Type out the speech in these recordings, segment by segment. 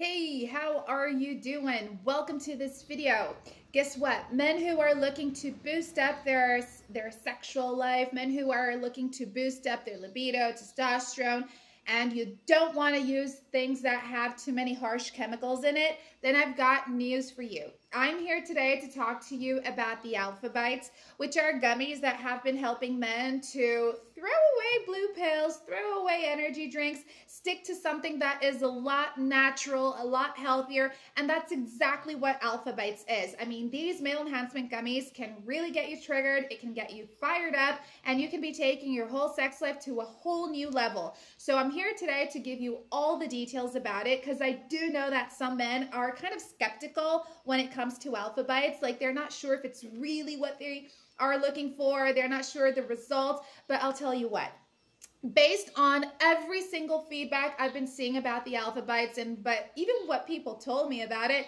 Hey, how are you doing? Welcome to this video. Guess what? Men who are looking to boost up their, their sexual life, men who are looking to boost up their libido, testosterone, and you don't want to use things that have too many harsh chemicals in it, then I've got news for you. I'm here today to talk to you about the Alpha Bites, which are gummies that have been helping men to throw away blue pills, throw away energy drinks, stick to something that is a lot natural, a lot healthier, and that's exactly what Alpha Bites is. I mean, these male enhancement gummies can really get you triggered, it can get you fired up, and you can be taking your whole sex life to a whole new level. So I'm here today to give you all the details about it because I do know that some men are kind of skeptical when it comes to alpha bites. Like they're not sure if it's really what they are looking for. They're not sure the results, but I'll tell you what. Based on every single feedback I've been seeing about the alpha bites and but even what people told me about it,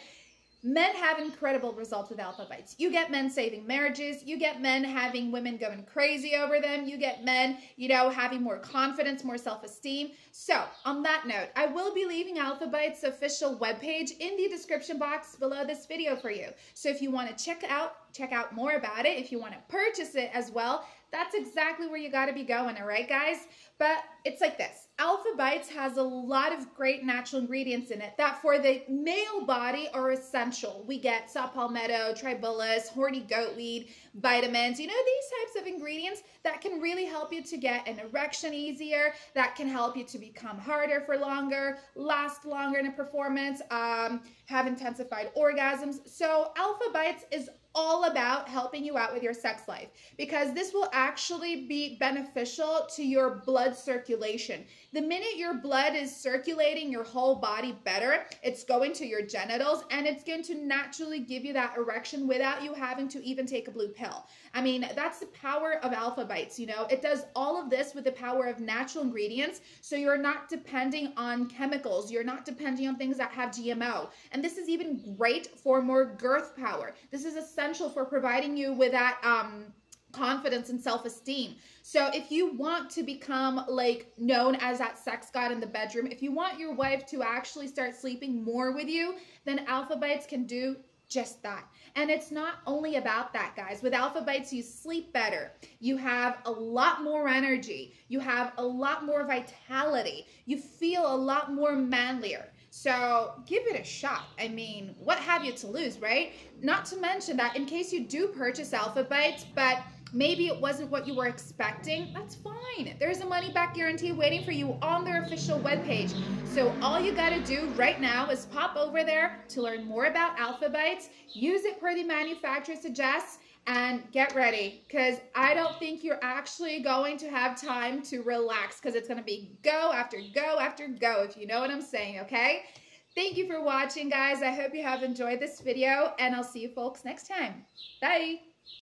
Men have incredible results with alpha bites. You get men saving marriages. You get men having women going crazy over them. You get men, you know, having more confidence, more self-esteem. So on that note, I will be leaving Alpha Bites official webpage in the description box below this video for you. So if you want to check out, check out more about it. If you want to purchase it as well, that's exactly where you got to be going, all right, guys? But it's like this. Alpha Bites has a lot of great natural ingredients in it that for the male body are essential. We get saw palmetto, tribulus, horny goat weed, vitamins, you know, these types of ingredients that can really help you to get an erection easier, that can help you to become harder for longer, last longer in a performance, um, have intensified orgasms. So Alpha Bites is all about helping you out with your sex life because this will actually be beneficial to your blood circulation. The minute your blood is circulating your whole body better, it's going to your genitals and it's going to naturally give you that erection without you having to even take a blue pill. I mean, that's the power of Alpha Bites, you know? It does all of this with the power of natural ingredients, so you're not depending on chemicals. You're not depending on things that have GMO. And this is even great for more girth power. This is essential for providing you with that um, confidence and self-esteem. So if you want to become like known as that sex god in the bedroom, if you want your wife to actually start sleeping more with you, then Alpha Bites can do just that. And it's not only about that, guys. With Alpha Bites, you sleep better. You have a lot more energy. You have a lot more vitality. You feel a lot more manlier. So give it a shot. I mean, what have you to lose, right? Not to mention that in case you do purchase Alpha Bites, but maybe it wasn't what you were expecting, that's fine. There's a money back guarantee waiting for you on their official webpage. So all you gotta do right now is pop over there to learn more about Alpha Bites, use it per the manufacturer suggests, and get ready because I don't think you're actually going to have time to relax because it's going to be go after go after go, if you know what I'm saying, okay? Thank you for watching, guys. I hope you have enjoyed this video, and I'll see you folks next time. Bye.